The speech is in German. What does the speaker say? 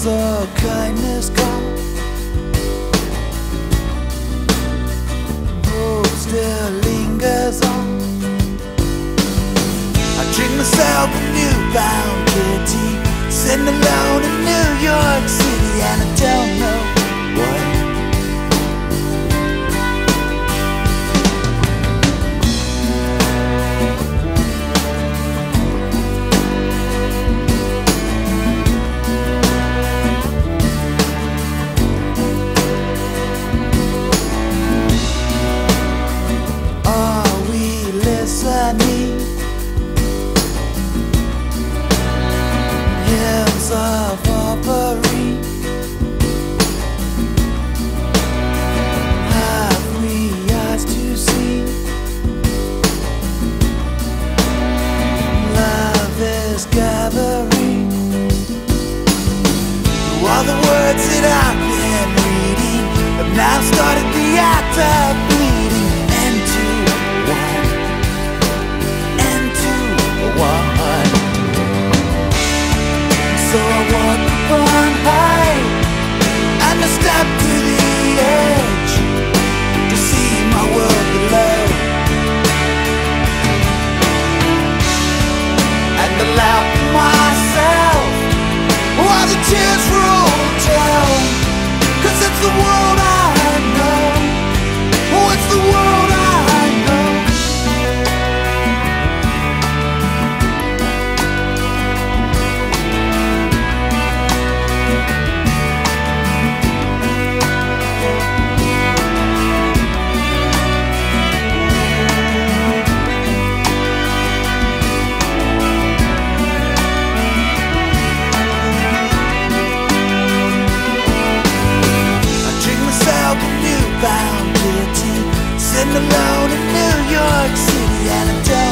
unser kleines gab. Wo ist der Link? sky. down in New York City and I'm down